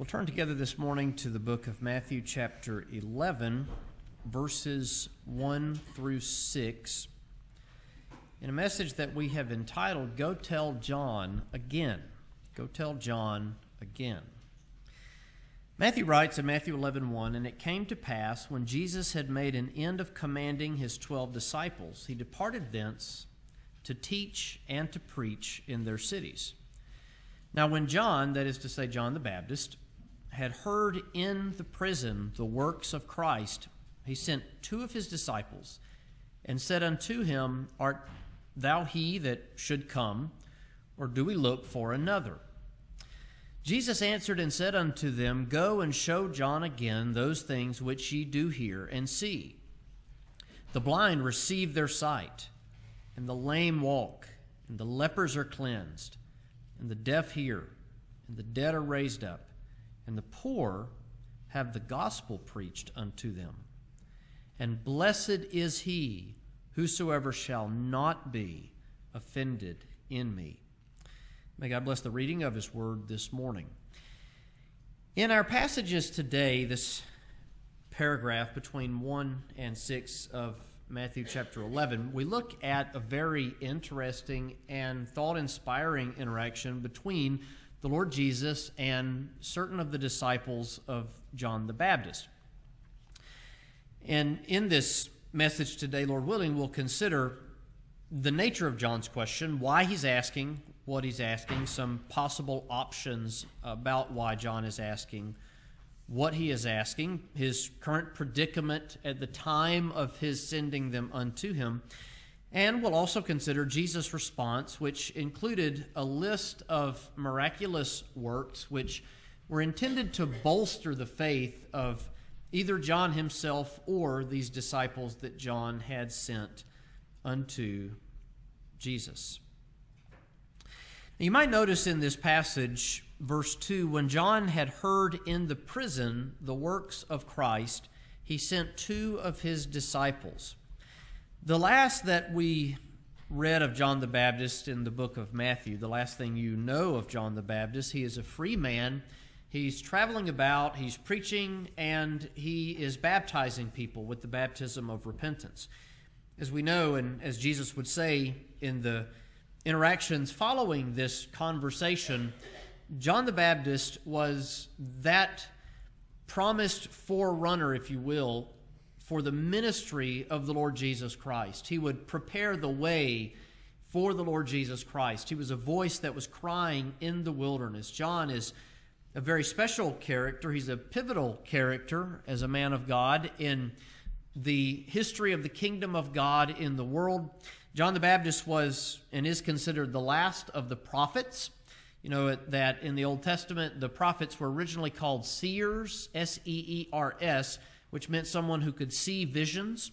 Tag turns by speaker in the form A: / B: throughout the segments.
A: We'll turn together this morning to the book of Matthew, chapter 11, verses 1 through 6, in a message that we have entitled, Go Tell John Again. Go Tell John Again. Matthew writes in Matthew 11, 1, And it came to pass, when Jesus had made an end of commanding his twelve disciples, he departed thence to teach and to preach in their cities. Now, when John, that is to say, John the Baptist, had heard in the prison the works of Christ, he sent two of his disciples and said unto him, Art thou he that should come, or do we look for another? Jesus answered and said unto them, Go and show John again those things which ye do hear and see. The blind receive their sight, and the lame walk, and the lepers are cleansed, and the deaf hear, and the dead are raised up and the poor have the gospel preached unto them. And blessed is he whosoever shall not be offended in me. May God bless the reading of his word this morning. In our passages today, this paragraph between 1 and 6 of Matthew chapter 11, we look at a very interesting and thought inspiring interaction between the Lord Jesus and certain of the disciples of John the Baptist. And in this message today, Lord willing, we'll consider the nature of John's question, why he's asking what he's asking, some possible options about why John is asking what he is asking, his current predicament at the time of his sending them unto him, and we'll also consider Jesus' response, which included a list of miraculous works which were intended to bolster the faith of either John himself or these disciples that John had sent unto Jesus. You might notice in this passage, verse 2, when John had heard in the prison the works of Christ, he sent two of his disciples. The last that we read of John the Baptist in the book of Matthew, the last thing you know of John the Baptist, he is a free man. He's traveling about, he's preaching, and he is baptizing people with the baptism of repentance. As we know, and as Jesus would say in the interactions following this conversation, John the Baptist was that promised forerunner, if you will, for the ministry of the Lord Jesus Christ. He would prepare the way for the Lord Jesus Christ. He was a voice that was crying in the wilderness. John is a very special character. He's a pivotal character as a man of God in the history of the kingdom of God in the world. John the Baptist was and is considered the last of the prophets. You know that in the Old Testament, the prophets were originally called seers, S E E R S, which meant someone who could see visions.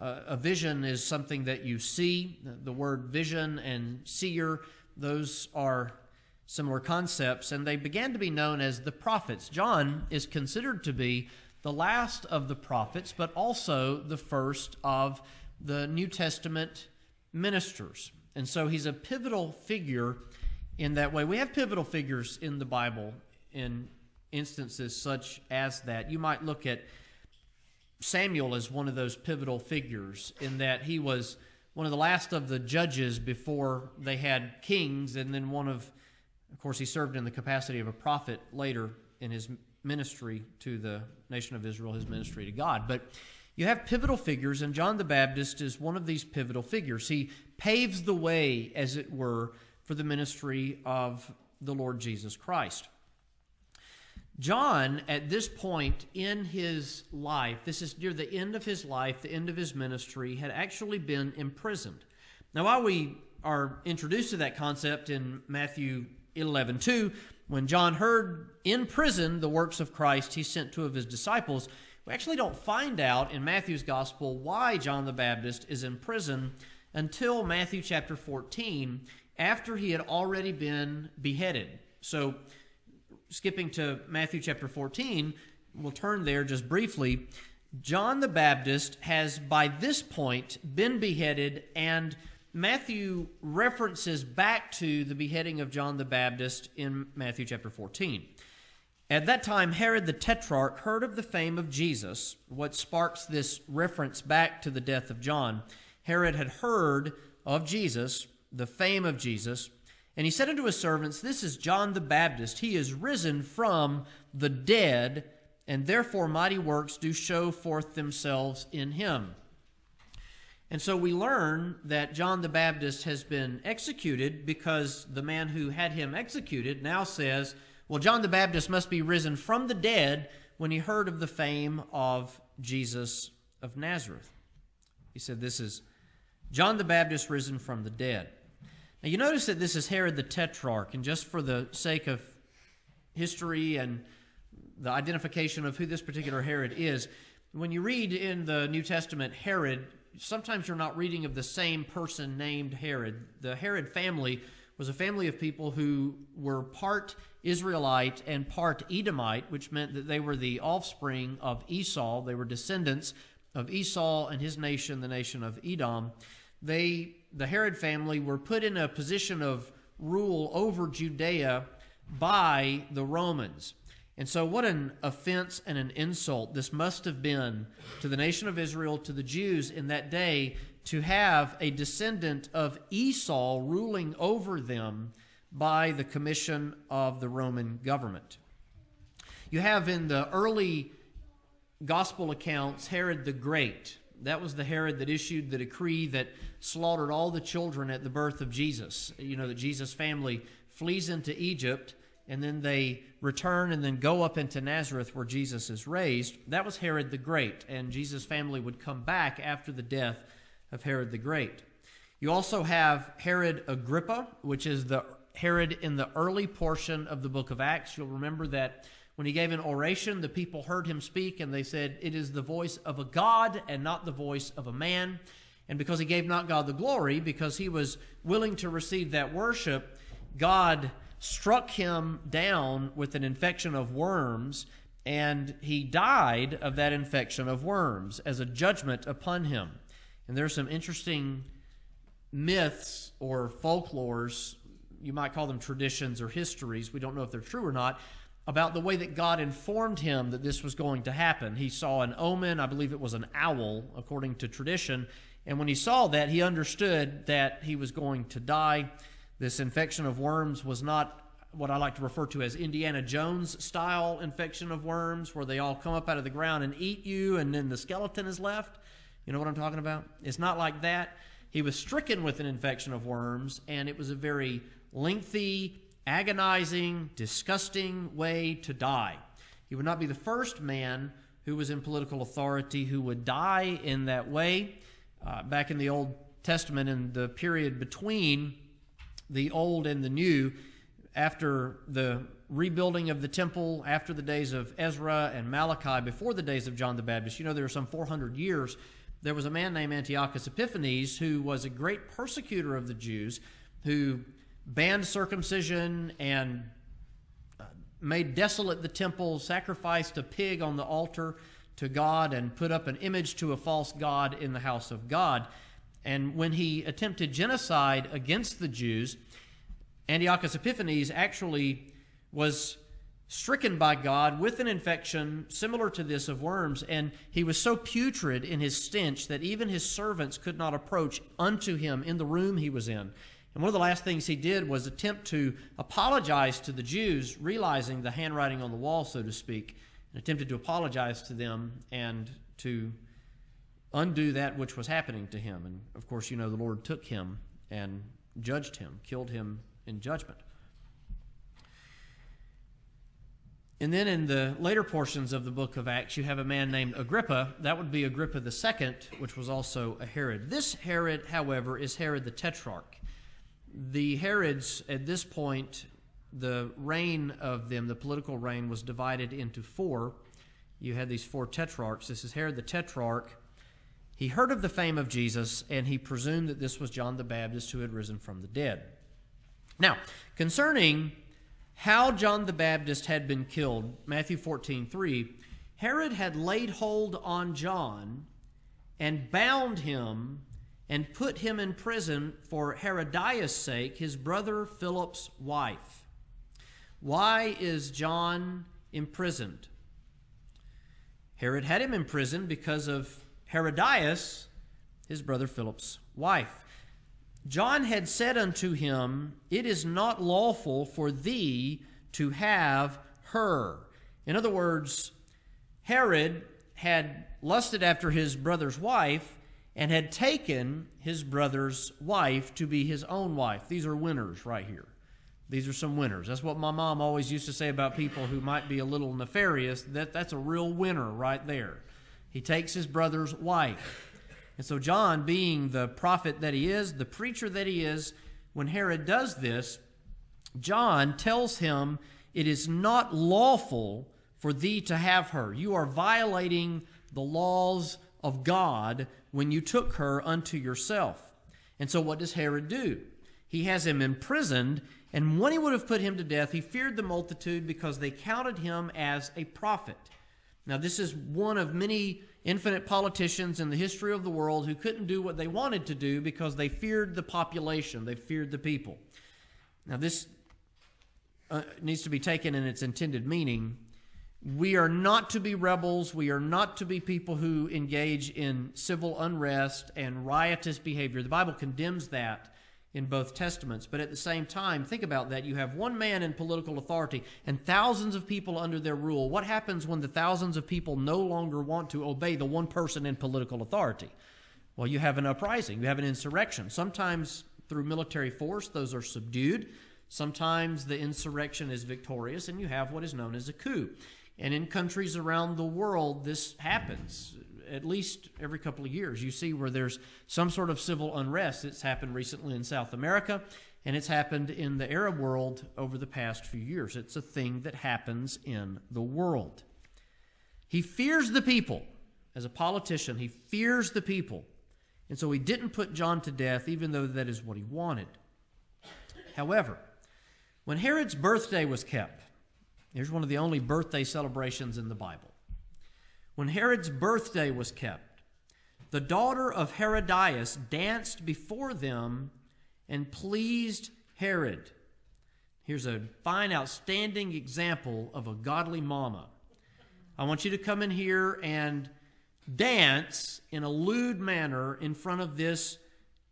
A: Uh, a vision is something that you see. The word vision and seer, those are similar concepts, and they began to be known as the prophets. John is considered to be the last of the prophets, but also the first of the New Testament ministers. And so he's a pivotal figure in that way. We have pivotal figures in the Bible in instances such as that. You might look at Samuel is one of those pivotal figures in that he was one of the last of the judges before they had kings, and then one of, of course, he served in the capacity of a prophet later in his ministry to the nation of Israel, his ministry to God. But you have pivotal figures, and John the Baptist is one of these pivotal figures. He paves the way, as it were, for the ministry of the Lord Jesus Christ. John, at this point in his life, this is near the end of his life, the end of his ministry, had actually been imprisoned. Now, while we are introduced to that concept in Matthew 11 2, when John heard in prison the works of Christ, he sent two of his disciples. We actually don't find out in Matthew's gospel why John the Baptist is in prison until Matthew chapter 14, after he had already been beheaded. So, skipping to Matthew chapter 14, we'll turn there just briefly. John the Baptist has by this point been beheaded, and Matthew references back to the beheading of John the Baptist in Matthew chapter 14. At that time, Herod the Tetrarch heard of the fame of Jesus, what sparks this reference back to the death of John. Herod had heard of Jesus, the fame of Jesus, and he said unto his servants, This is John the Baptist. He is risen from the dead, and therefore mighty works do show forth themselves in him. And so we learn that John the Baptist has been executed because the man who had him executed now says, Well, John the Baptist must be risen from the dead when he heard of the fame of Jesus of Nazareth. He said, This is John the Baptist risen from the dead. Now you notice that this is Herod the Tetrarch, and just for the sake of history and the identification of who this particular Herod is, when you read in the New Testament Herod, sometimes you're not reading of the same person named Herod. The Herod family was a family of people who were part Israelite and part Edomite, which meant that they were the offspring of Esau. They were descendants of Esau and his nation, the nation of Edom. They, the Herod family, were put in a position of rule over Judea by the Romans. And so, what an offense and an insult this must have been to the nation of Israel, to the Jews in that day, to have a descendant of Esau ruling over them by the commission of the Roman government. You have in the early gospel accounts Herod the Great. That was the Herod that issued the decree that slaughtered all the children at the birth of Jesus. You know, that Jesus' family flees into Egypt and then they return and then go up into Nazareth where Jesus is raised. That was Herod the Great, and Jesus' family would come back after the death of Herod the Great. You also have Herod Agrippa, which is the Herod in the early portion of the book of Acts. You'll remember that when he gave an oration, the people heard him speak, and they said, It is the voice of a God and not the voice of a man. And because he gave not God the glory, because he was willing to receive that worship, God struck him down with an infection of worms, and he died of that infection of worms as a judgment upon him. And there's some interesting myths or folklores, you might call them traditions or histories, we don't know if they're true or not, about the way that God informed him that this was going to happen. He saw an omen, I believe it was an owl, according to tradition, and when he saw that, he understood that he was going to die this infection of worms was not what I like to refer to as Indiana Jones style infection of worms, where they all come up out of the ground and eat you, and then the skeleton is left. You know what I'm talking about? It's not like that. He was stricken with an infection of worms, and it was a very lengthy, agonizing, disgusting way to die. He would not be the first man who was in political authority who would die in that way. Uh, back in the Old Testament, in the period between the old and the new after the rebuilding of the temple, after the days of Ezra and Malachi, before the days of John the Baptist. You know, there were some 400 years. There was a man named Antiochus Epiphanes who was a great persecutor of the Jews, who banned circumcision and uh, made desolate the temple, sacrificed a pig on the altar to God, and put up an image to a false God in the house of God. And when he attempted genocide against the Jews, Antiochus Epiphanes actually was stricken by God with an infection similar to this of worms, and he was so putrid in his stench that even his servants could not approach unto him in the room he was in. And one of the last things he did was attempt to apologize to the Jews, realizing the handwriting on the wall, so to speak, and attempted to apologize to them and to undo that which was happening to him. And of course, you know, the Lord took him and judged him, killed him in judgment. And then in the later portions of the book of Acts, you have a man named Agrippa. That would be Agrippa II, which was also a Herod. This Herod, however, is Herod the Tetrarch. The Herods, at this point, the reign of them, the political reign, was divided into four. You had these four tetrarchs. This is Herod the Tetrarch, he heard of the fame of Jesus, and he presumed that this was John the Baptist who had risen from the dead. Now, concerning how John the Baptist had been killed, Matthew 14 3, Herod had laid hold on John and bound him and put him in prison for Herodias' sake, his brother Philip's wife. Why is John imprisoned. Herod had him imprisoned because of Herodias, his brother Philip's wife. John had said unto him, It is not lawful for thee to have her. In other words, Herod had lusted after his brother's wife and had taken his brother's wife to be his own wife. These are winners right here. These are some winners. That's what my mom always used to say about people who might be a little nefarious. That, that's a real winner right there. He takes his brother's wife. And so, John, being the prophet that he is, the preacher that he is, when Herod does this, John tells him, It is not lawful for thee to have her. You are violating the laws of God when you took her unto yourself. And so, what does Herod do? He has him imprisoned, and when he would have put him to death, he feared the multitude because they counted him as a prophet. Now, this is one of many infinite politicians in the history of the world who couldn't do what they wanted to do because they feared the population, they feared the people. Now, this uh, needs to be taken in its intended meaning. We are not to be rebels. We are not to be people who engage in civil unrest and riotous behavior. The Bible condemns that in both testaments. But at the same time, think about that. You have one man in political authority and thousands of people under their rule. What happens when the thousands of people no longer want to obey the one person in political authority? Well, you have an uprising, you have an insurrection. Sometimes through military force, those are subdued. Sometimes the insurrection is victorious, and you have what is known as a coup. And in countries around the world, this happens at least every couple of years. You see where there's some sort of civil unrest. It's happened recently in South America, and it's happened in the Arab world over the past few years. It's a thing that happens in the world. He fears the people. As a politician, he fears the people. And so he didn't put John to death, even though that is what he wanted. However, when Herod's birthday was kept, here's one of the only birthday celebrations in the Bible. When Herod's birthday was kept, the daughter of Herodias danced before them and pleased Herod. Here's a fine, outstanding example of a godly mama. I want you to come in here and dance in a lewd manner in front of this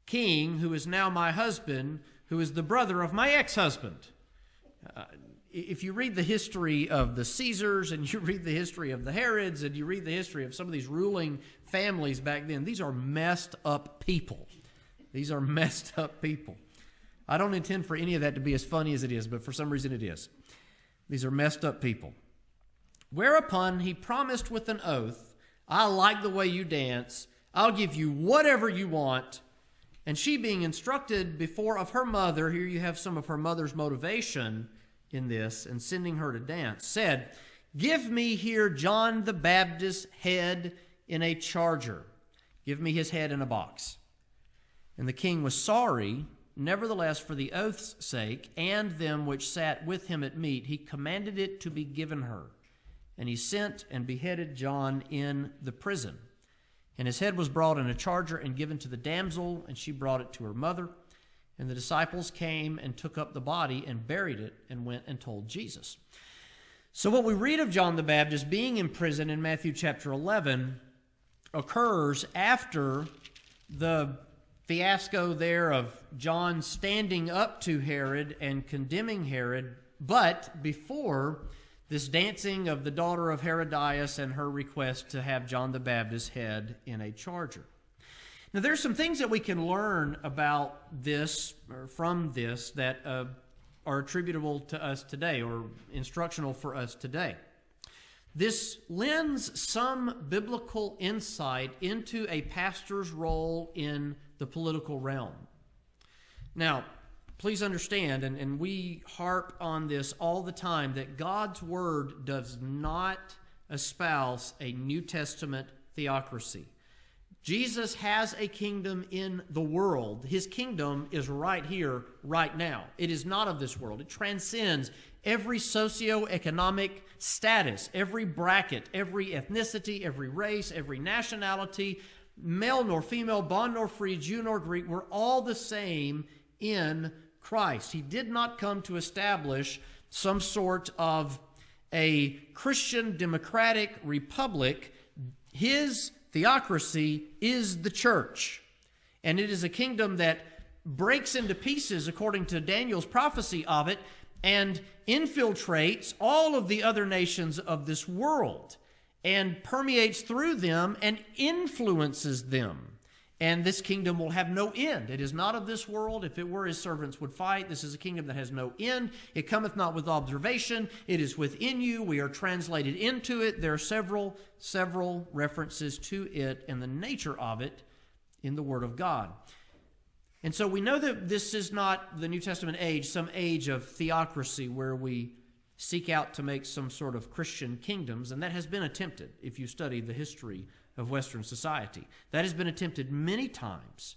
A: king who is now my husband, who is the brother of my ex husband. Uh, if you read the history of the Caesars and you read the history of the Herods and you read the history of some of these ruling families back then, these are messed up people. These are messed up people. I don't intend for any of that to be as funny as it is, but for some reason it is. These are messed up people. Whereupon he promised with an oath, I like the way you dance. I'll give you whatever you want. And she, being instructed before of her mother, here you have some of her mother's motivation in this and sending her to dance, said, Give me here John the Baptist's head in a charger. Give me his head in a box. And the king was sorry, nevertheless, for the oath's sake, and them which sat with him at meat, he commanded it to be given her. And he sent and beheaded John in the prison. And his head was brought in a charger and given to the damsel, and she brought it to her mother. And the disciples came and took up the body and buried it and went and told Jesus. So, what we read of John the Baptist being in prison in Matthew chapter 11 occurs after the fiasco there of John standing up to Herod and condemning Herod, but before this dancing of the daughter of Herodias and her request to have John the Baptist's head in a charger. Now, there's some things that we can learn about this or from this that uh, are attributable to us today or instructional for us today. This lends some biblical insight into a pastor's role in the political realm. Now, please understand, and, and we harp on this all the time, that God's Word does not espouse a New Testament theocracy. Jesus has a kingdom in the world. His kingdom is right here, right now. It is not of this world. It transcends every socioeconomic status, every bracket, every ethnicity, every race, every nationality, male nor female, bond nor free, Jew nor Greek. We're all the same in Christ. He did not come to establish some sort of a Christian democratic republic, his theocracy is the church. And it is a kingdom that breaks into pieces, according to Daniel's prophecy of it, and infiltrates all of the other nations of this world and permeates through them and influences them. And this kingdom will have no end. It is not of this world. If it were, his servants would fight. This is a kingdom that has no end. It cometh not with observation. It is within you. We are translated into it. There are several, several references to it and the nature of it in the Word of God. And so we know that this is not the New Testament age, some age of theocracy where we seek out to make some sort of Christian kingdoms, and that has been attempted if you study the history of Western society. That has been attempted many times.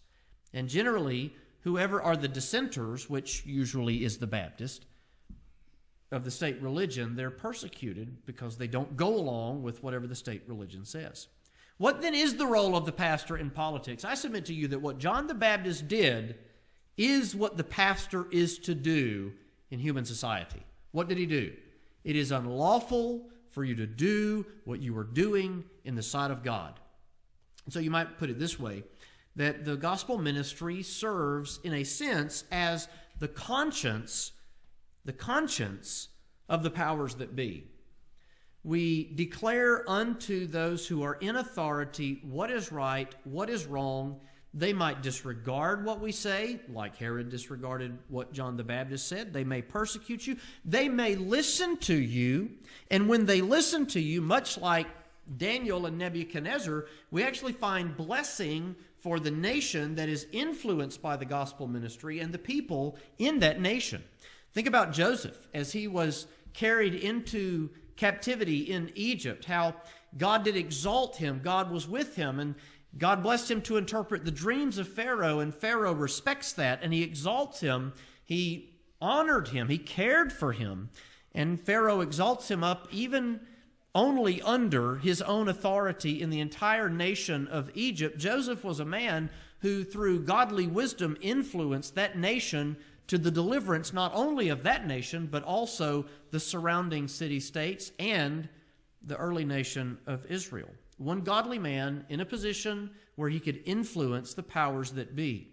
A: And generally, whoever are the dissenters, which usually is the Baptist, of the state religion, they're persecuted because they don't go along with whatever the state religion says. What then is the role of the pastor in politics? I submit to you that what John the Baptist did is what the pastor is to do in human society. What did he do? It is unlawful for you to do what you are doing in the sight of God. so you might put it this way that the gospel ministry serves, in a sense, as the conscience, the conscience of the powers that be we declare unto those who are in authority what is right, what is wrong. They might disregard what we say, like Herod disregarded what John the Baptist said. They may persecute you. They may listen to you. And when they listen to you, much like Daniel and Nebuchadnezzar, we actually find blessing for the nation that is influenced by the gospel ministry and the people in that nation. Think about Joseph as he was carried into captivity in Egypt, how God did exalt him, God was with him, and God blessed him to interpret the dreams of Pharaoh, and Pharaoh respects that, and he exalts him. He honored him, he cared for him, and Pharaoh exalts him up even only under his own authority in the entire nation of Egypt. Joseph was a man who, through godly wisdom, influenced that nation to the deliverance not only of that nation, but also the surrounding city states and the early nation of Israel. One godly man in a position where he could influence the powers that be.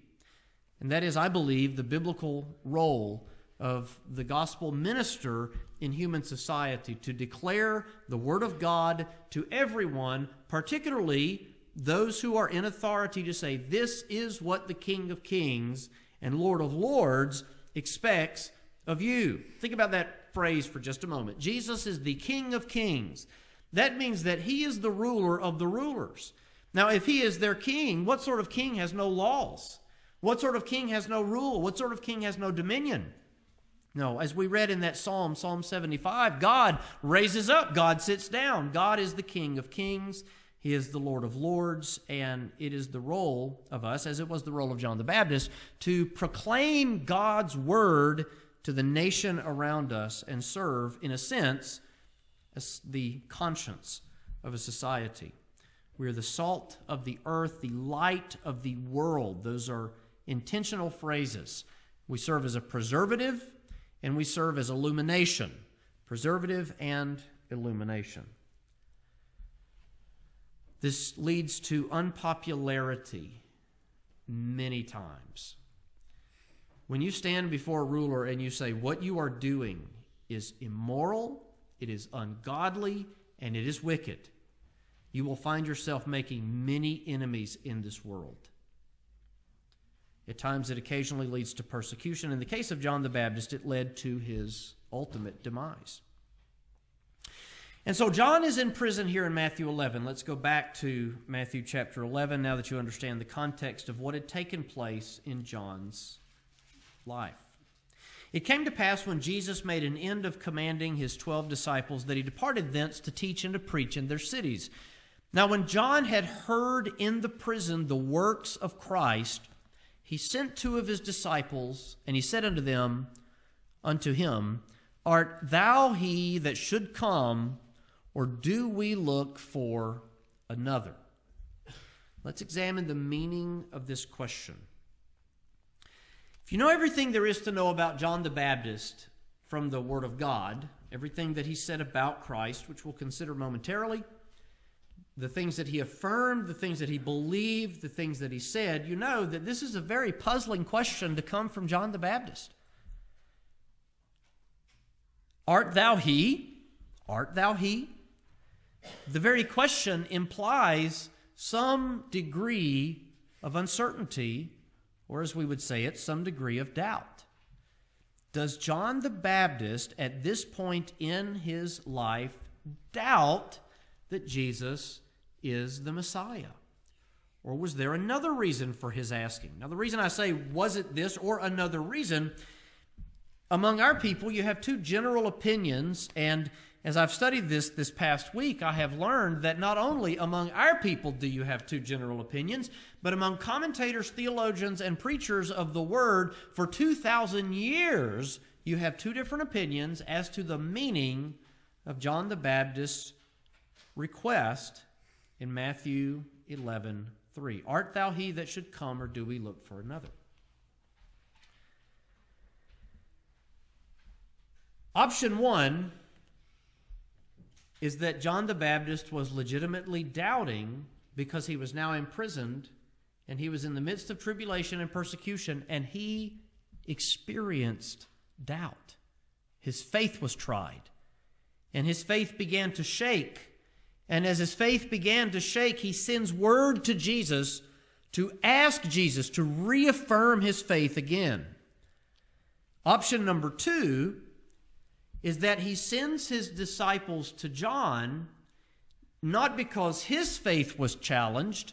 A: And that is, I believe, the biblical role of the gospel minister in human society to declare the word of God to everyone, particularly those who are in authority to say, This is what the King of Kings and Lord of Lords expects of you. Think about that phrase for just a moment. Jesus is the King of Kings. That means that he is the ruler of the rulers. Now, if he is their king, what sort of king has no laws? What sort of king has no rule? What sort of king has no dominion? No, as we read in that psalm, Psalm 75, God raises up, God sits down. God is the King of kings he is the Lord of Lords, and it is the role of us, as it was the role of John the Baptist, to proclaim God's word to the nation around us and serve, in a sense, as the conscience of a society. We are the salt of the earth, the light of the world. Those are intentional phrases. We serve as a preservative and we serve as illumination. Preservative and illumination. This leads to unpopularity many times. When you stand before a ruler and you say, What you are doing is immoral, it is ungodly, and it is wicked, you will find yourself making many enemies in this world. At times, it occasionally leads to persecution. In the case of John the Baptist, it led to his ultimate demise. And so John is in prison here in Matthew 11. Let's go back to Matthew chapter 11 now that you understand the context of what had taken place in John's life. It came to pass when Jesus made an end of commanding his twelve disciples that he departed thence to teach and to preach in their cities. Now, when John had heard in the prison the works of Christ, he sent two of his disciples, and he said unto them, Unto him, Art thou he that should come? Or do we look for another? Let's examine the meaning of this question. If you know everything there is to know about John the Baptist from the Word of God, everything that he said about Christ, which we'll consider momentarily, the things that he affirmed, the things that he believed, the things that he said, you know that this is a very puzzling question to come from John the Baptist. Art thou he? Art thou he? The very question implies some degree of uncertainty, or as we would say it, some degree of doubt. Does John the Baptist, at this point in his life, doubt that Jesus is the Messiah? Or was there another reason for his asking? Now, the reason I say, was it this or another reason? Among our people, you have two general opinions, and as I've studied this this past week, I have learned that not only among our people do you have two general opinions, but among commentators, theologians, and preachers of the Word for 2,000 years, you have two different opinions as to the meaning of John the Baptist's request in Matthew 11 3. Art thou he that should come, or do we look for another? Option one is that John the Baptist was legitimately doubting because he was now imprisoned and he was in the midst of tribulation and persecution and he experienced doubt. His faith was tried and his faith began to shake. And as his faith began to shake, he sends word to Jesus to ask Jesus to reaffirm his faith again. Option number two is that he sends his disciples to John not because his faith was challenged,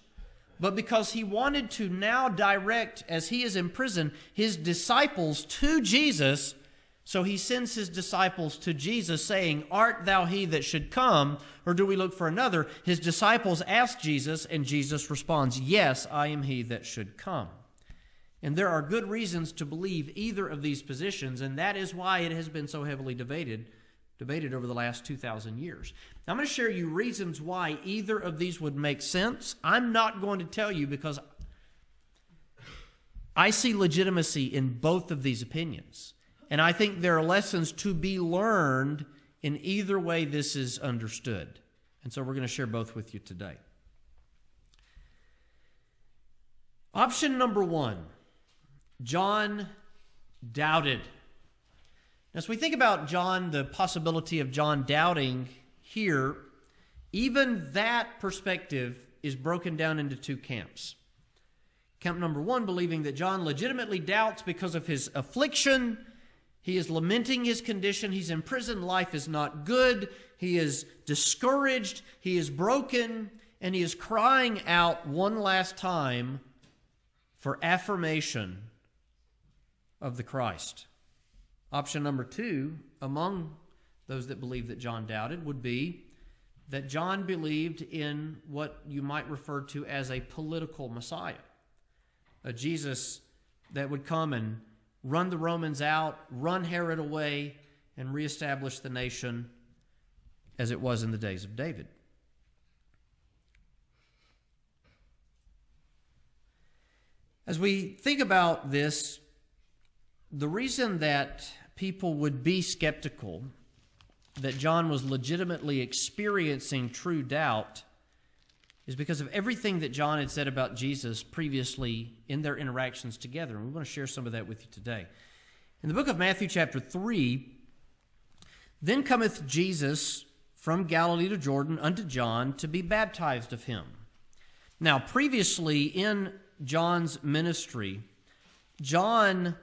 A: but because he wanted to now direct, as he is in prison, his disciples to Jesus. So he sends his disciples to Jesus, saying, Art thou he that should come, or do we look for another? His disciples ask Jesus, and Jesus responds, Yes, I am he that should come. And there are good reasons to believe either of these positions, and that is why it has been so heavily debated, debated over the last 2,000 years. I'm going to share you reasons why either of these would make sense. I'm not going to tell you because I see legitimacy in both of these opinions. And I think there are lessons to be learned in either way this is understood. And so we're going to share both with you today. Option number one John doubted. Now, as we think about John, the possibility of John doubting here, even that perspective is broken down into two camps. Camp number one, believing that John legitimately doubts because of his affliction. He is lamenting his condition. He's in prison. Life is not good. He is discouraged. He is broken. And he is crying out one last time for affirmation of the Christ. Option number two, among those that believe that John doubted, would be that John believed in what you might refer to as a political Messiah, a Jesus that would come and run the Romans out, run Herod away, and reestablish the nation as it was in the days of David. As we think about this, the reason that people would be skeptical that John was legitimately experiencing true doubt is because of everything that John had said about Jesus previously in their interactions together. And we want to share some of that with you today. In the book of Matthew, chapter 3, then cometh Jesus from Galilee to Jordan unto John to be baptized of him. Now, previously in John's ministry, John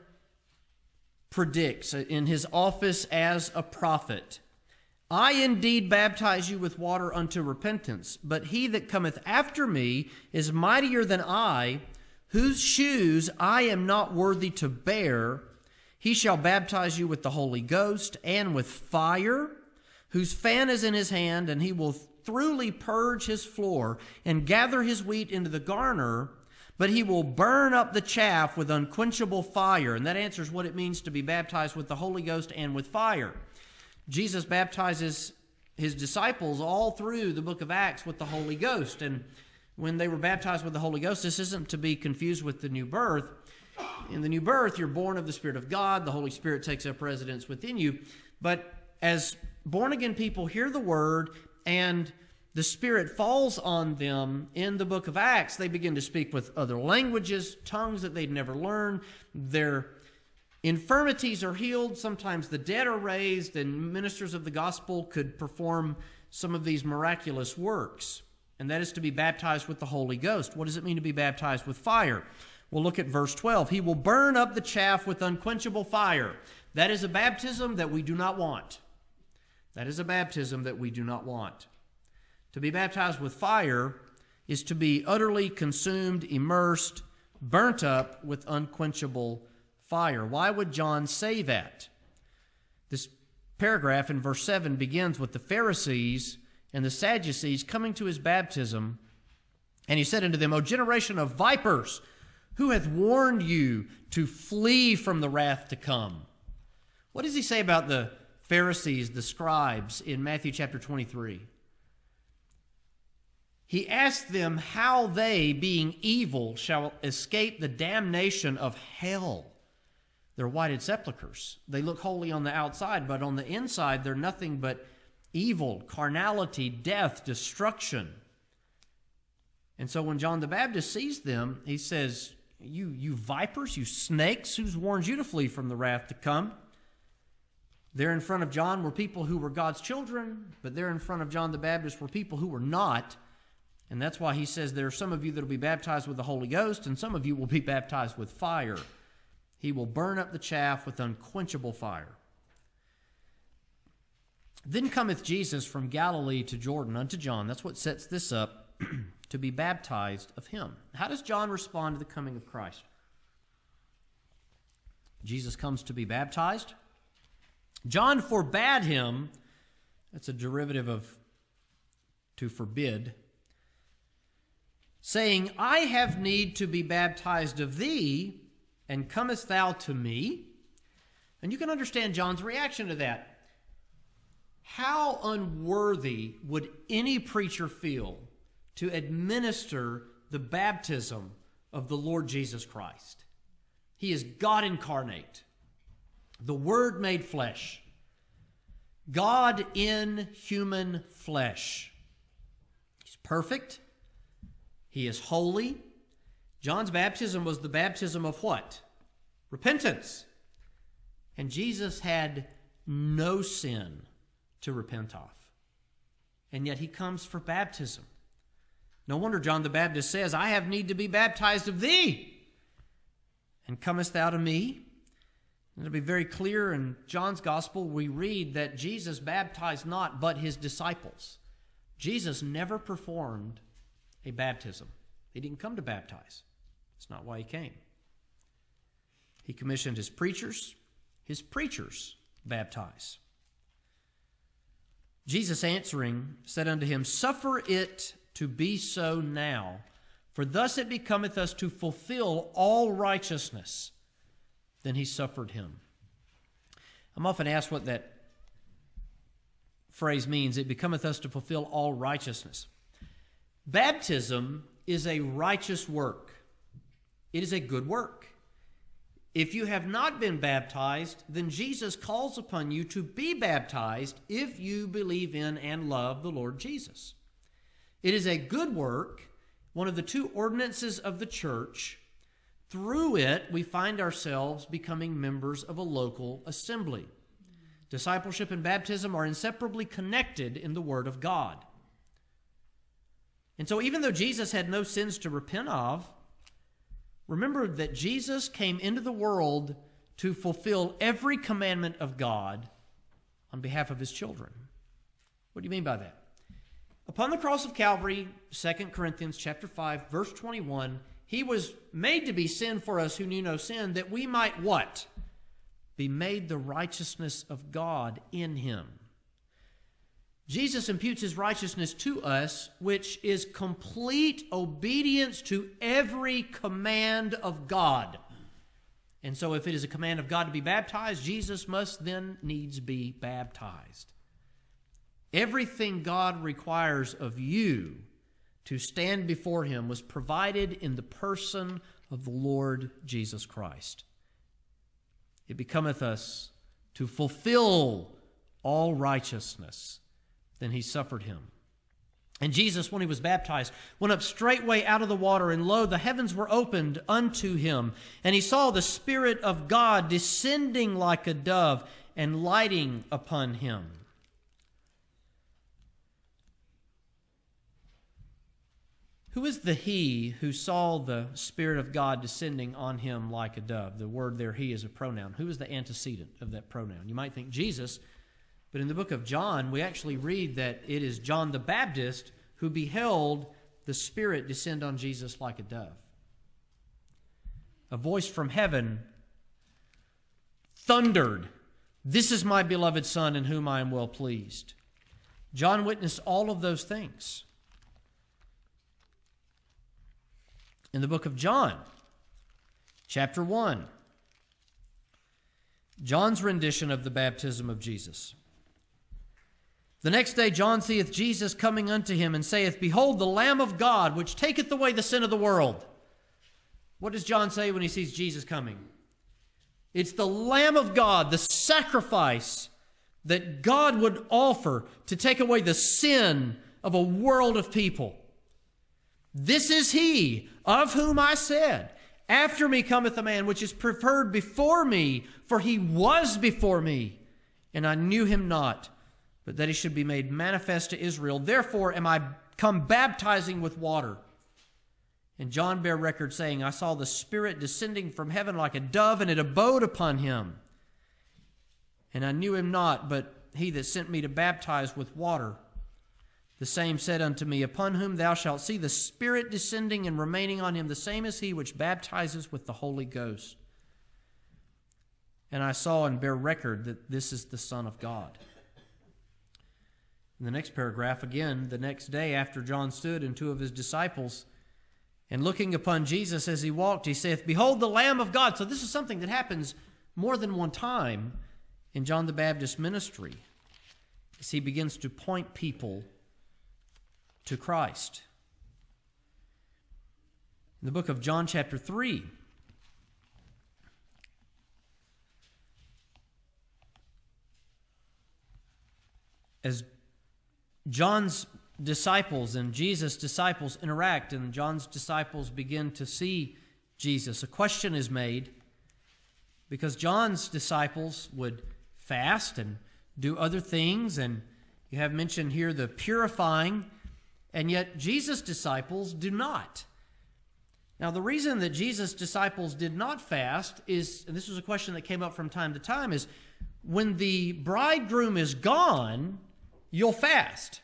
A: predicts in his office as a prophet I indeed baptize you with water unto repentance, but he that cometh after me is mightier than I, whose shoes I am not worthy to bear. He shall baptize you with the Holy Ghost and with fire, whose fan is in his hand, and he will thoroughly purge his floor and gather his wheat into the garner but he will burn up the chaff with unquenchable fire. And that answers what it means to be baptized with the Holy Ghost and with fire. Jesus baptizes his disciples all through the book of Acts with the Holy Ghost. And when they were baptized with the Holy Ghost, this isn't to be confused with the new birth. In the new birth, you're born of the Spirit of God, the Holy Spirit takes up residence within you. But as born again people hear the word and the Spirit falls on them in the book of Acts, they begin to speak with other languages, tongues that they'd never learned. Their infirmities are healed. Sometimes the dead are raised, and ministers of the gospel could perform some of these miraculous works. And that is to be baptized with the Holy Ghost. What does it mean to be baptized with fire? We'll look at verse 12. He will burn up the chaff with unquenchable fire. That is a baptism that we do not want. That is a baptism that we do not want. To be baptized with fire is to be utterly consumed, immersed, burnt up with unquenchable fire. Why would John say that? This paragraph in verse 7 begins with the Pharisees and the Sadducees coming to his baptism. And he said unto them, O generation of vipers, who hath warned you to flee from the wrath to come? What does he say about the Pharisees, the scribes, in Matthew chapter 23? He asked them how they, being evil, shall escape the damnation of hell. They're whited sepulchres. They look holy on the outside, but on the inside, they're nothing but evil, carnality, death, destruction. And so when John the Baptist sees them, he says, You, you vipers, you snakes, who's warned you to flee from the wrath to come? There in front of John were people who were God's children, but there in front of John the Baptist were people who were not. And that's why he says there are some of you that will be baptized with the Holy Ghost, and some of you will be baptized with fire. He will burn up the chaff with unquenchable fire. Then cometh Jesus from Galilee to Jordan unto John. That's what sets this up to be baptized of him. How does John respond to the coming of Christ? Jesus comes to be baptized. John forbade him. That's a derivative of to forbid saying, I have need to be baptized of thee, and comest thou to me? And you can understand John's reaction to that. How unworthy would any preacher feel to administer the baptism of the Lord Jesus Christ? He is God incarnate, the Word made flesh, God in human flesh. He's perfect. He is holy. John's baptism was the baptism of what? Repentance. And Jesus had no sin to repent of. And yet he comes for baptism. No wonder John the Baptist says, I have need to be baptized of thee. And comest thou to me? And it'll be very clear in John's gospel, we read that Jesus baptized not but his disciples. Jesus never performed a baptism. He didn't come to baptize. That's not why he came. He commissioned his preachers, his preachers baptize. Jesus answering said unto him, Suffer it to be so now, for thus it becometh us to fulfill all righteousness. Then he suffered him. I'm often asked what that phrase means. It becometh us to fulfill all righteousness. Baptism is a righteous work, it is a good work. If you have not been baptized, then Jesus calls upon you to be baptized if you believe in and love the Lord Jesus. It is a good work, one of the two ordinances of the church. Through it, we find ourselves becoming members of a local assembly. Discipleship and baptism are inseparably connected in the Word of God. And so, even though Jesus had no sins to repent of, remember that Jesus came into the world to fulfill every commandment of God on behalf of his children. What do you mean by that? Upon the cross of Calvary, 2 Corinthians chapter 5, verse 21, he was made to be sin for us who knew no sin, that we might what? Be made the righteousness of God in him. Jesus imputes his righteousness to us, which is complete obedience to every command of God. And so, if it is a command of God to be baptized, Jesus must then needs be baptized. Everything God requires of you to stand before him was provided in the person of the Lord Jesus Christ. It becometh us to fulfill all righteousness, then he suffered him. And Jesus, when he was baptized, went up straightway out of the water, and lo, the heavens were opened unto him. And he saw the Spirit of God descending like a dove and lighting upon him. Who is the he who saw the Spirit of God descending on him like a dove? The word there, he, is a pronoun. Who is the antecedent of that pronoun? You might think Jesus, but in the book of John, we actually read that it is John the Baptist who beheld the Spirit descend on Jesus like a dove. A voice from heaven thundered, This is my beloved Son in whom I am well pleased. John witnessed all of those things. in the book of John, chapter 1. John's rendition of the baptism of Jesus. The next day John seeth Jesus coming unto him and saith, Behold, the Lamb of God, which taketh away the sin of the world. What does John say when he sees Jesus coming? It's the Lamb of God, the sacrifice that God would offer to take away the sin of a world of people. This is he of whom I said, After me cometh a man which is preferred before me, for he was before me, and I knew him not, but that he should be made manifest to Israel. Therefore am I come baptizing with water. And John bare record, saying, I saw the Spirit descending from heaven like a dove, and it abode upon him. And I knew him not, but he that sent me to baptize with water. The same said unto me, Upon whom thou shalt see the Spirit descending and remaining on him, the same is he which baptizes with the Holy Ghost. And I saw and bear record that this is the Son of God. In the next paragraph, again, the next day after John stood and two of his disciples, and looking upon Jesus as he walked, he saith, Behold the Lamb of God. So this is something that happens more than one time in John the Baptist's ministry as he begins to point people to Christ. In the book of John, chapter 3, as John's disciples and Jesus' disciples interact, and John's disciples begin to see Jesus, a question is made because John's disciples would fast and do other things, and you have mentioned here the purifying and yet Jesus' disciples do not. Now, the reason that Jesus' disciples did not fast is, and this was a question that came up from time to time, is when the bridegroom is gone, you'll fast.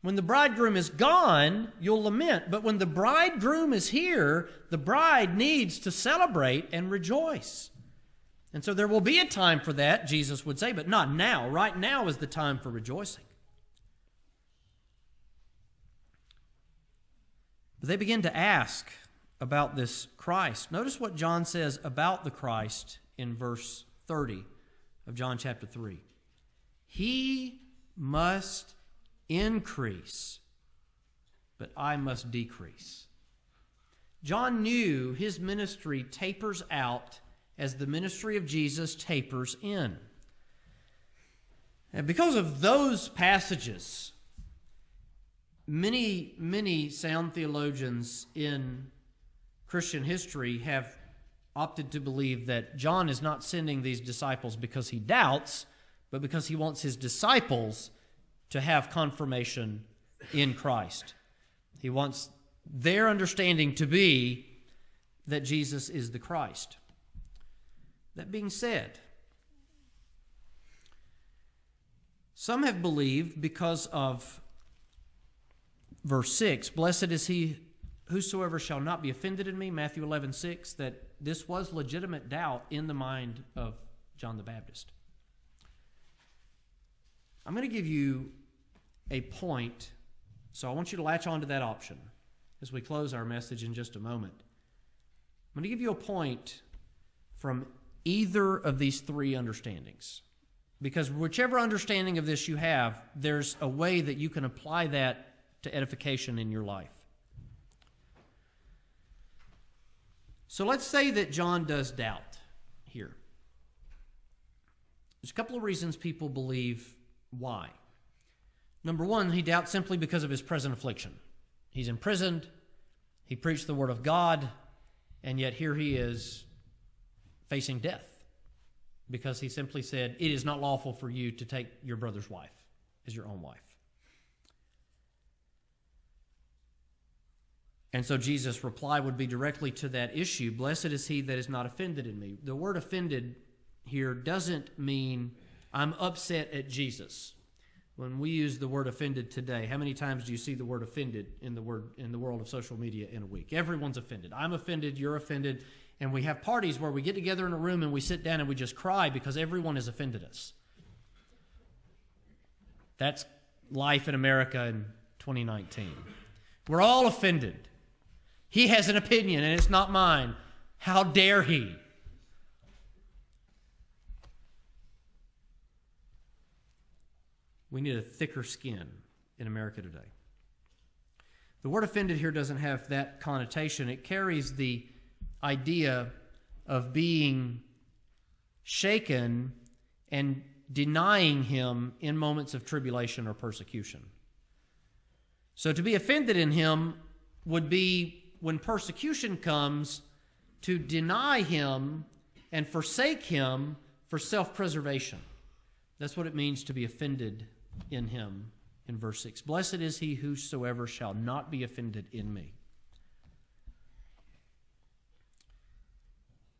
A: When the bridegroom is gone, you'll lament. But when the bridegroom is here, the bride needs to celebrate and rejoice. And so there will be a time for that, Jesus would say, but not now. Right now is the time for rejoicing. But they begin to ask about this Christ. Notice what John says about the Christ in verse 30 of John chapter 3. He must increase, but I must decrease. John knew his ministry tapers out as the ministry of Jesus tapers in. And because of those passages, many, many sound theologians in Christian history have opted to believe that John is not sending these disciples because he doubts, but because he wants his disciples to have confirmation in Christ. He wants their understanding to be that Jesus is the Christ. That being said, some have believed because of verse 6 Blessed is he whosoever shall not be offended in me, Matthew 11, 6, that this was legitimate doubt in the mind of John the Baptist. I'm going to give you a point, so I want you to latch on to that option as we close our message in just a moment. I'm going to give you a point from either of these three understandings. Because whichever understanding of this you have, there's a way that you can apply that to edification in your life. So let's say that John does doubt here. There's a couple of reasons people believe Why? Number one, he doubts simply because of his present affliction. He's imprisoned, he preached the word of God, and yet here he is facing death because he simply said, It is not lawful for you to take your brother's wife as your own wife. And so Jesus' reply would be directly to that issue Blessed is he that is not offended in me. The word offended here doesn't mean I'm upset at Jesus. When we use the word offended today, how many times do you see the word offended in the word in the world of social media in a week? Everyone's offended. I'm offended, you're offended, and we have parties where we get together in a room and we sit down and we just cry because everyone has offended us. That's life in America in 2019. We're all offended. He has an opinion and it's not mine. How dare he? We need a thicker skin in America today. The word offended here doesn't have that connotation. It carries the idea of being shaken and denying him in moments of tribulation or persecution. So to be offended in him would be when persecution comes to deny him and forsake him for self preservation. That's what it means to be offended in him in verse 6. Blessed is he whosoever shall not be offended in me.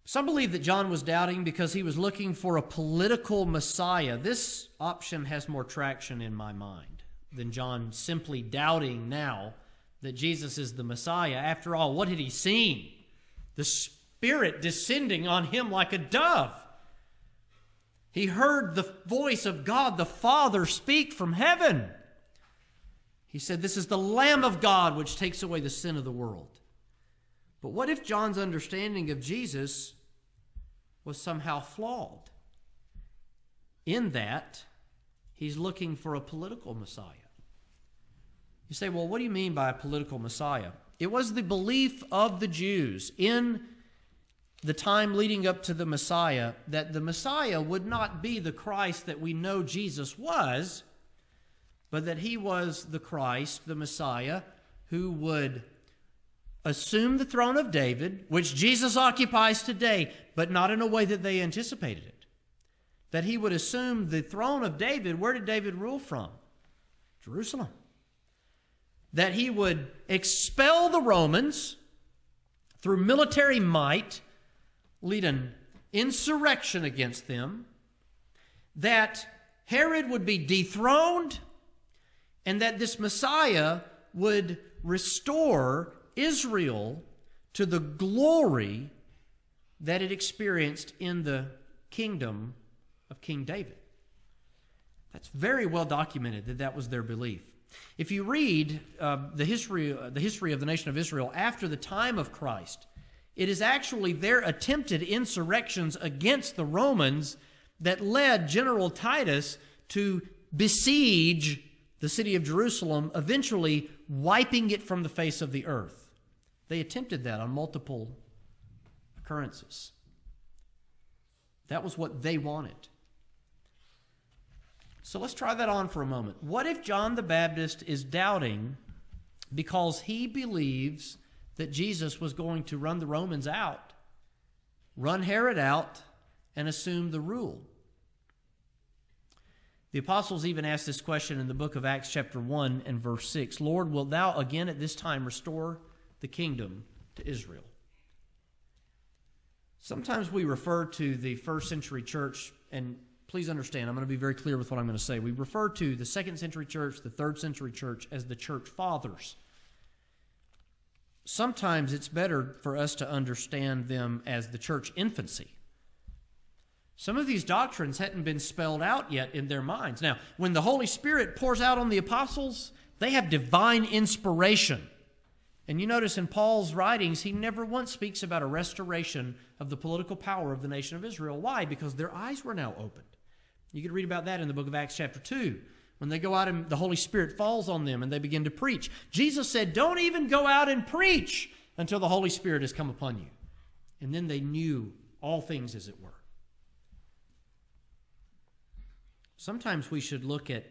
A: Some believe that John was doubting because he was looking for a political Messiah. This option has more traction in my mind than John simply doubting now that Jesus is the Messiah. After all, what had he seen? The Spirit descending on him like a dove. He heard the voice of God the Father speak from heaven. He said, This is the Lamb of God which takes away the sin of the world. But what if John's understanding of Jesus was somehow flawed? In that, he's looking for a political Messiah. You say, well, what do you mean by a political Messiah? It was the belief of the Jews in the time leading up to the Messiah that the Messiah would not be the Christ that we know Jesus was, but that he was the Christ, the Messiah, who would assume the throne of David, which Jesus occupies today, but not in a way that they anticipated it. That he would assume the throne of David. Where did David rule from? Jerusalem that he would expel the Romans through military might, lead an insurrection against them, that Herod would be dethroned, and that this Messiah would restore Israel to the glory that it experienced in the kingdom of King David. That's very well documented that that was their belief. If you read uh, the, history, uh, the history of the nation of Israel after the time of Christ, it is actually their attempted insurrections against the Romans that led General Titus to besiege the city of Jerusalem, eventually wiping it from the face of the earth. They attempted that on multiple occurrences. That was what they wanted. So let's try that on for a moment. What if John the Baptist is doubting because he believes that Jesus was going to run the Romans out, run Herod out, and assume the rule? The apostles even asked this question in the book of Acts, chapter 1 and verse 6 Lord, wilt thou again at this time restore the kingdom to Israel? Sometimes we refer to the first century church, and please understand, I'm going to be very clear with what I'm going to say. We refer to the second century church, the third century church, as the church fathers. Sometimes it's better for us to understand them as the church infancy. Some of these doctrines hadn't been spelled out yet in their minds. Now, when the Holy Spirit pours out on the apostles, they have divine inspiration. And you notice in Paul's writings, he never once speaks about a restoration of the political power of the nation of Israel. Why? Because their eyes were now opened. You can read about that in the book of Acts, chapter 2. When they go out and the Holy Spirit falls on them and they begin to preach. Jesus said, Don't even go out and preach until the Holy Spirit has come upon you. And then they knew all things as it were. sometimes we should look at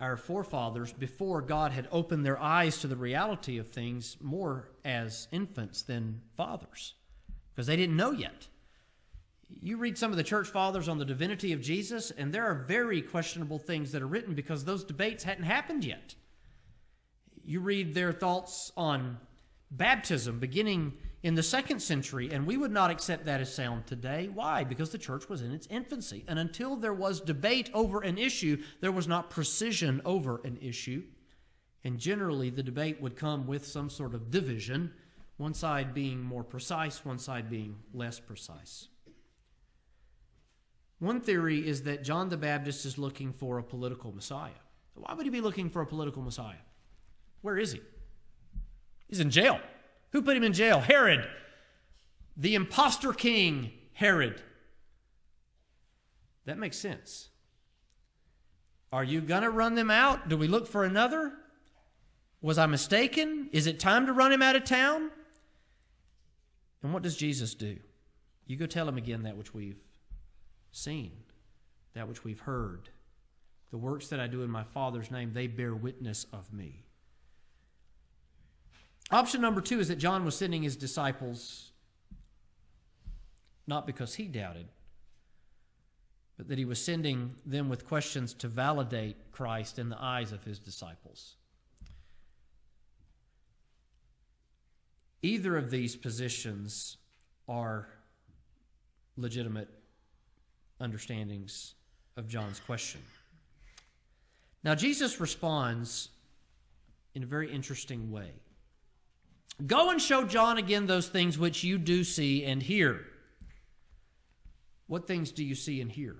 A: our forefathers before God had opened their eyes to the reality of things more as infants than fathers because they didn't know yet. You read some of the church fathers on the divinity of Jesus, and there are very questionable things that are written because those debates hadn't happened yet. You read their thoughts on baptism beginning in the second century, and we would not accept that as sound today. Why? Because the church was in its infancy. And until there was debate over an issue, there was not precision over an issue. And generally, the debate would come with some sort of division, one side being more precise, one side being less precise. One theory is that John the Baptist is looking for a political Messiah. Why would he be looking for a political Messiah? Where is he? He's in jail. Who put him in jail? Herod. The impostor king, Herod. That makes sense. Are you going to run them out? Do we look for another? Was I mistaken? Is it time to run him out of town? And what does Jesus do? You go tell him again that which we've seen, that which we've heard. The works that I do in my Father's name, they bear witness of me. Option number two is that John was sending his disciples not because he doubted, but that he was sending them with questions to validate Christ in the eyes of his disciples. Either of these positions are legitimate understandings of John's question. Now, Jesus responds in a very interesting way. Go and show John again those things which you do see and hear. What things do you see and hear?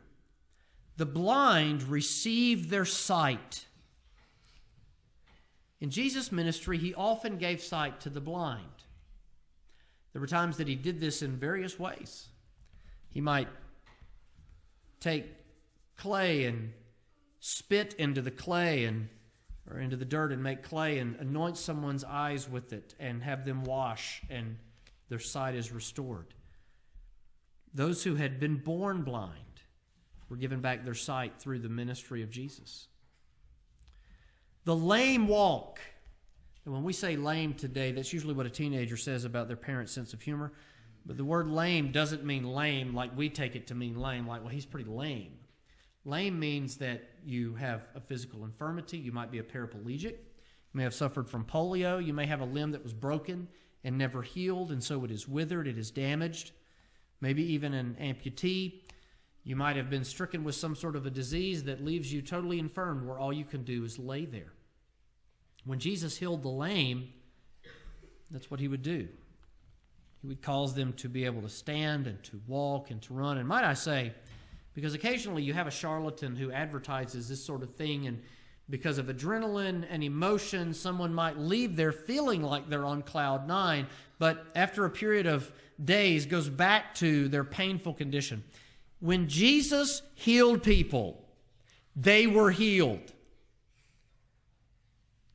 A: The blind receive their sight. In Jesus' ministry, he often gave sight to the blind. There were times that he did this in various ways. He might take clay and spit into the clay and or into the dirt and make clay and anoint someone's eyes with it and have them wash and their sight is restored. Those who had been born blind were given back their sight through the ministry of Jesus. The lame walk. And when we say lame today, that's usually what a teenager says about their parents' sense of humor. But the word lame doesn't mean lame like we take it to mean lame, like, well, he's pretty lame. Lame means that you have a physical infirmity. You might be a paraplegic. You may have suffered from polio. You may have a limb that was broken and never healed, and so it is withered, it is damaged. Maybe even an amputee. You might have been stricken with some sort of a disease that leaves you totally infirm, where all you can do is lay there. When Jesus healed the lame, that's what he would do. He would cause them to be able to stand and to walk and to run. And might I say, because occasionally you have a charlatan who advertises this sort of thing, and because of adrenaline and emotion, someone might leave there feeling like they're on cloud nine, but after a period of days goes back to their painful condition. When Jesus healed people, they were healed.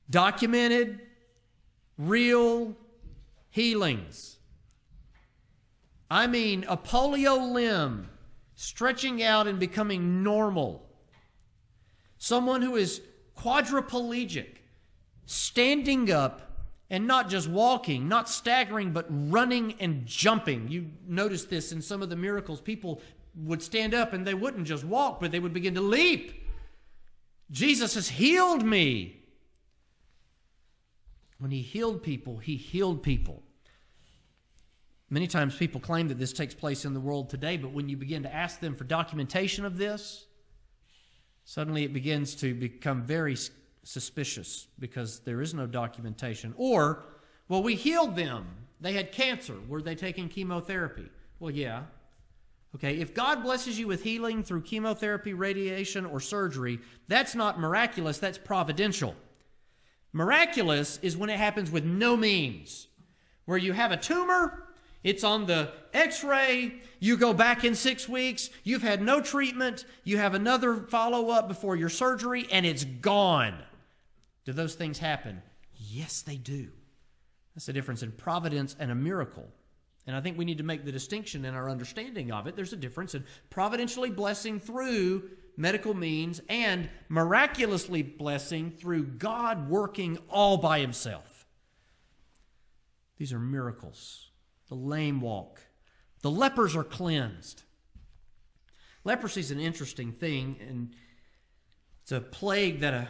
A: Documented, real healings. I mean, a polio limb stretching out and becoming normal. Someone who is quadriplegic, standing up and not just walking, not staggering, but running and jumping. You notice this in some of the miracles. People would stand up and they wouldn't just walk, but they would begin to leap. Jesus has healed me. When he healed people, he healed people. Many times people claim that this takes place in the world today, but when you begin to ask them for documentation of this, suddenly it begins to become very suspicious because there is no documentation. Or, well, we healed them. They had cancer. Were they taking chemotherapy? Well, yeah. Okay, if God blesses you with healing through chemotherapy, radiation, or surgery, that's not miraculous, that's providential. Miraculous is when it happens with no means, where you have a tumor it's on the x ray. You go back in six weeks. You've had no treatment. You have another follow up before your surgery, and it's gone. Do those things happen? Yes, they do. That's the difference in providence and a miracle. And I think we need to make the distinction in our understanding of it. There's a difference in providentially blessing through medical means and miraculously blessing through God working all by himself. These are miracles. The lame walk, the lepers are cleansed. Leprosy is an interesting thing, and it's a plague that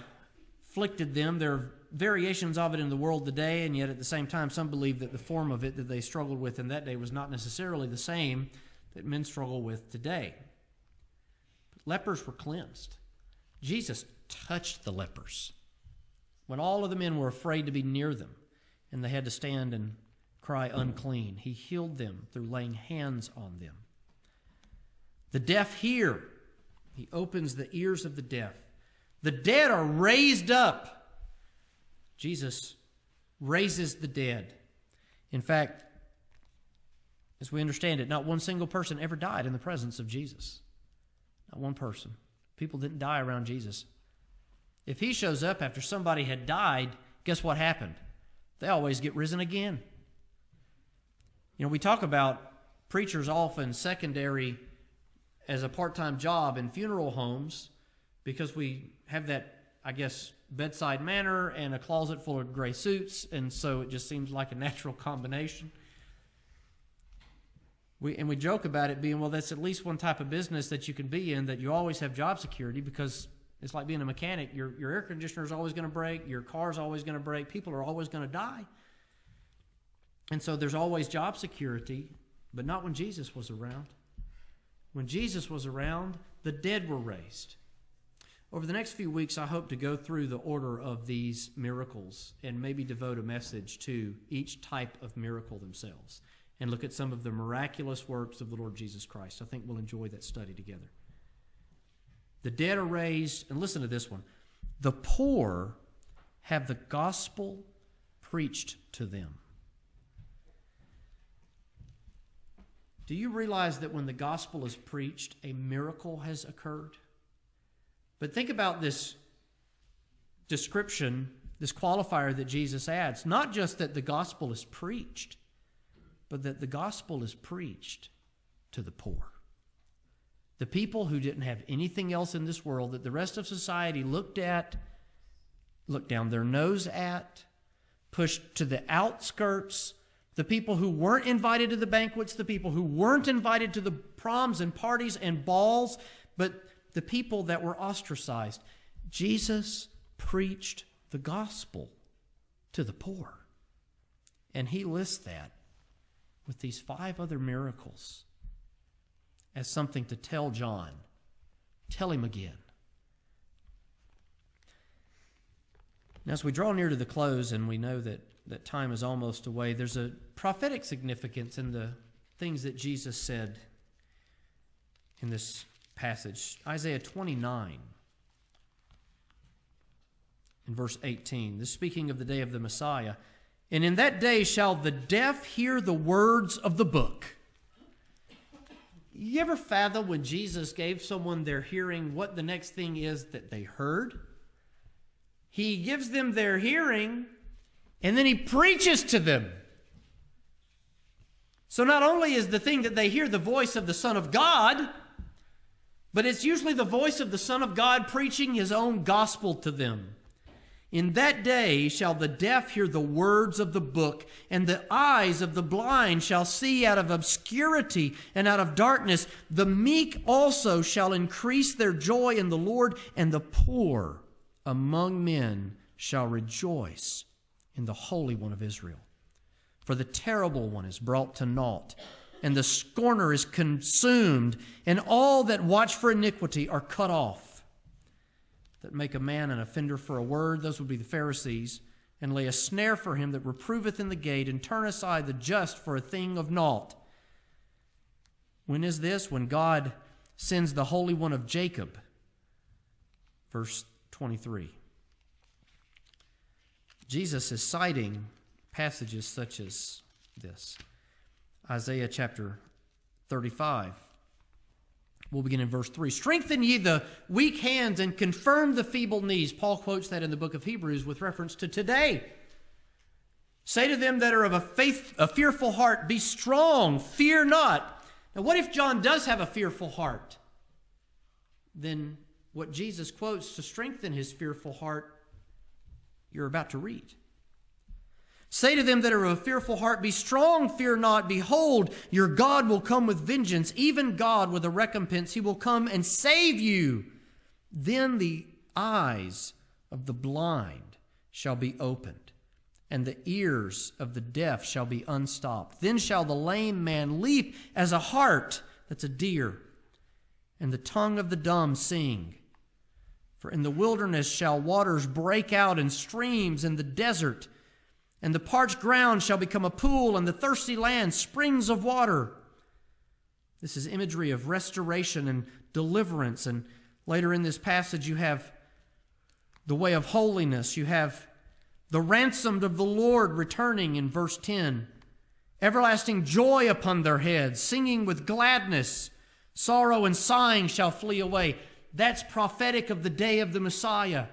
A: afflicted them. There are variations of it in the world today, and yet at the same time, some believe that the form of it that they struggled with in that day was not necessarily the same that men struggle with today. But lepers were cleansed. Jesus touched the lepers when all of the men were afraid to be near them, and they had to stand and cry unclean. He healed them through laying hands on them. The deaf hear. He opens the ears of the deaf. The dead are raised up. Jesus raises the dead. In fact, as we understand it, not one single person ever died in the presence of Jesus. Not one person. People didn't die around Jesus. If he shows up after somebody had died, guess what happened? They always get risen again. You know, we talk about preachers often secondary as a part time job in funeral homes because we have that, I guess, bedside manner and a closet full of gray suits, and so it just seems like a natural combination. We, and we joke about it being, well, that's at least one type of business that you can be in that you always have job security because it's like being a mechanic. Your, your air conditioner is always going to break, your car is always going to break, people are always going to die. And so there's always job security, but not when Jesus was around. When Jesus was around, the dead were raised. Over the next few weeks, I hope to go through the order of these miracles and maybe devote a message to each type of miracle themselves and look at some of the miraculous works of the Lord Jesus Christ. I think we'll enjoy that study together. The dead are raised, and listen to this one the poor have the gospel preached to them. Do you realize that when the gospel is preached, a miracle has occurred? But think about this description, this qualifier that Jesus adds. Not just that the gospel is preached, but that the gospel is preached to the poor. The people who didn't have anything else in this world that the rest of society looked at, looked down their nose at, pushed to the outskirts, the people who weren't invited to the banquets, the people who weren't invited to the proms and parties and balls, but the people that were ostracized. Jesus preached the gospel to the poor. And he lists that with these five other miracles as something to tell John. Tell him again. Now, as we draw near to the close and we know that, that time is almost away, there's a prophetic significance in the things that Jesus said in this passage, Isaiah 29, in verse 18. This speaking of the day of the Messiah. And in that day shall the deaf hear the words of the book. You ever fathom when Jesus gave someone their hearing what the next thing is that they heard? He gives them their hearing and then he preaches to them. So not only is the thing that they hear the voice of the Son of God, but it's usually the voice of the Son of God preaching his own gospel to them. In that day shall the deaf hear the words of the book, and the eyes of the blind shall see out of obscurity and out of darkness. The meek also shall increase their joy in the Lord, and the poor among men shall rejoice in the Holy One of Israel. For the terrible one is brought to naught and the scorner is consumed, and all that watch for iniquity are cut off. That make a man an offender for a word, those would be the Pharisees, and lay a snare for him that reproveth in the gate, and turn aside the just for a thing of naught. When is this? When God sends the Holy One of Jacob. Verse 23. Jesus is citing passages such as this. Isaiah chapter 35. We'll begin in verse 3. Strengthen ye the weak hands and confirm the feeble knees. Paul quotes that in the book of Hebrews with reference to today. Say to them that are of a faith, a fearful heart, be strong, fear not. Now, what if John does have a fearful heart? Then what Jesus quotes to strengthen his fearful heart, you're about to read. Say to them that are of a fearful heart, Be strong, fear not. Behold, your God will come with vengeance, even God with a recompense. He will come and save you. Then the eyes of the blind shall be opened and the ears of the deaf shall be unstopped. Then shall the lame man leap as a hart, that's a deer, and the tongue of the dumb sing. For in the wilderness shall waters break out in streams in the desert, and the parched ground shall become a pool, and the thirsty land springs of water. This is imagery of restoration and deliverance. And later in this passage, you have the way of holiness. You have the ransomed of the Lord returning in verse 10. Everlasting joy upon their heads, singing with gladness. Sorrow and sighing shall flee away. That's prophetic of the day of the Messiah.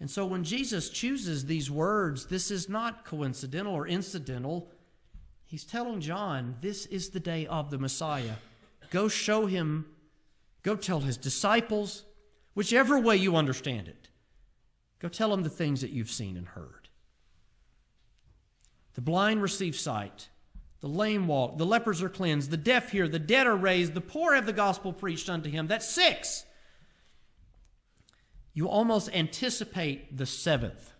A: And so when Jesus chooses these words, this is not coincidental or incidental. He's telling John, this is the day of the Messiah. Go show him, go tell his disciples, whichever way you understand it. Go tell them the things that you've seen and heard. The blind receive sight. The lame walk. The lepers are cleansed. The deaf hear. The dead are raised. The poor have the gospel preached unto him. That's six. You almost anticipate the seventh.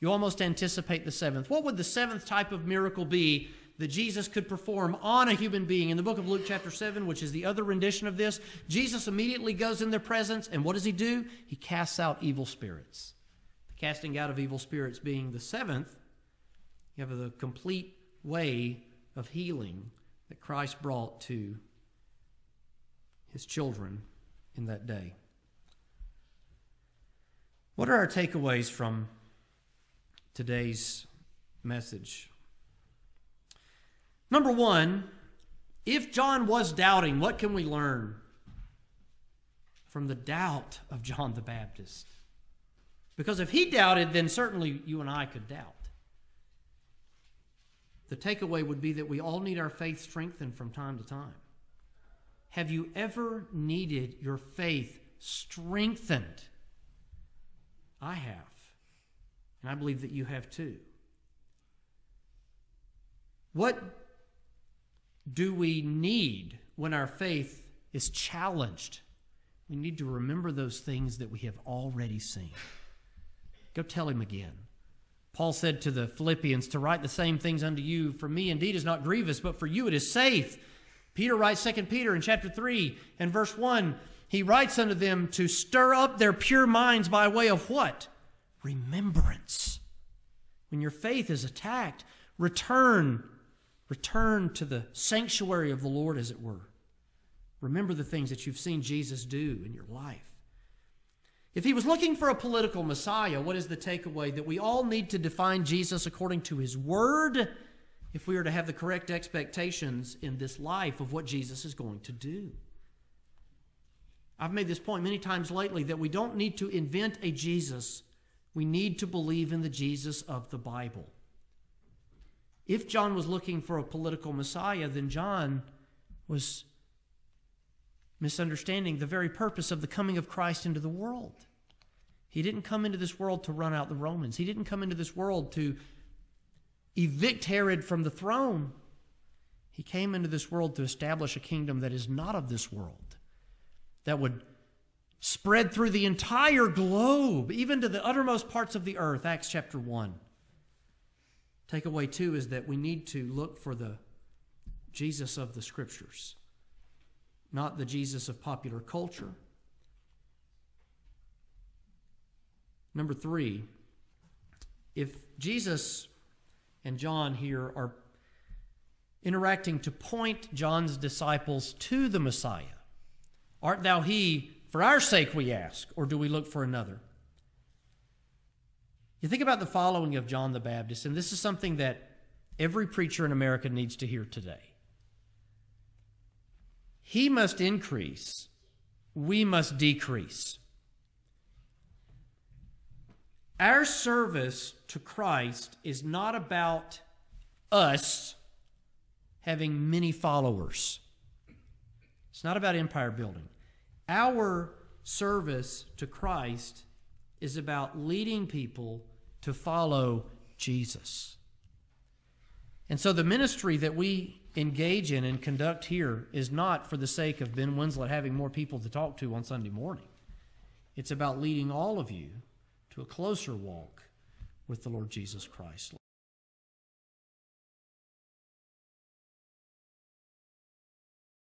A: You almost anticipate the seventh. What would the seventh type of miracle be that Jesus could perform on a human being. In the book of Luke, chapter 7, which is the other rendition of this, Jesus immediately goes in their presence, and what does he do? He casts out evil spirits. The casting out of evil spirits being the seventh, you have the complete way of healing that Christ brought to his children in that day. What are our takeaways from today's message? Number one, if John was doubting, what can we learn from the doubt of John the Baptist? Because if he doubted, then certainly you and I could doubt. The takeaway would be that we all need our faith strengthened from time to time. Have you ever needed your faith strengthened? I have. And I believe that you have too. What do we need when our faith is challenged? We need to remember those things that we have already seen. Go tell him again. Paul said to the Philippians, To write the same things unto you, for me indeed is not grievous, but for you it is safe. Peter writes 2 Peter in chapter 3 and verse 1, he writes unto them to stir up their pure minds by way of what? Remembrance. When your faith is attacked, return Return to the sanctuary of the Lord, as it were. Remember the things that you've seen Jesus do in your life. If he was looking for a political Messiah, what is the takeaway? That we all need to define Jesus according to his word if we are to have the correct expectations in this life of what Jesus is going to do. I've made this point many times lately that we don't need to invent a Jesus, we need to believe in the Jesus of the Bible. If John was looking for a political Messiah, then John was misunderstanding the very purpose of the coming of Christ into the world. He didn't come into this world to run out the Romans. He didn't come into this world to evict Herod from the throne. He came into this world to establish a kingdom that is not of this world, that would spread through the entire globe, even to the uttermost parts of the earth. Acts chapter 1. Takeaway two is that we need to look for the Jesus of the Scriptures, not the Jesus of popular culture. Number three, if Jesus and John here are interacting to point John's disciples to the Messiah, art thou he for our sake, we ask, or do we look for another? You think about the following of John the Baptist, and this is something that every preacher in America needs to hear today. He must increase, we must decrease. Our service to Christ is not about us having many followers. It's not about empire building. Our service to Christ is about leading people to follow Jesus. And so the ministry that we engage in and conduct here is not for the sake of Ben Winslett having more people to talk to on Sunday morning. It's about leading all of you to a closer walk with the Lord Jesus Christ.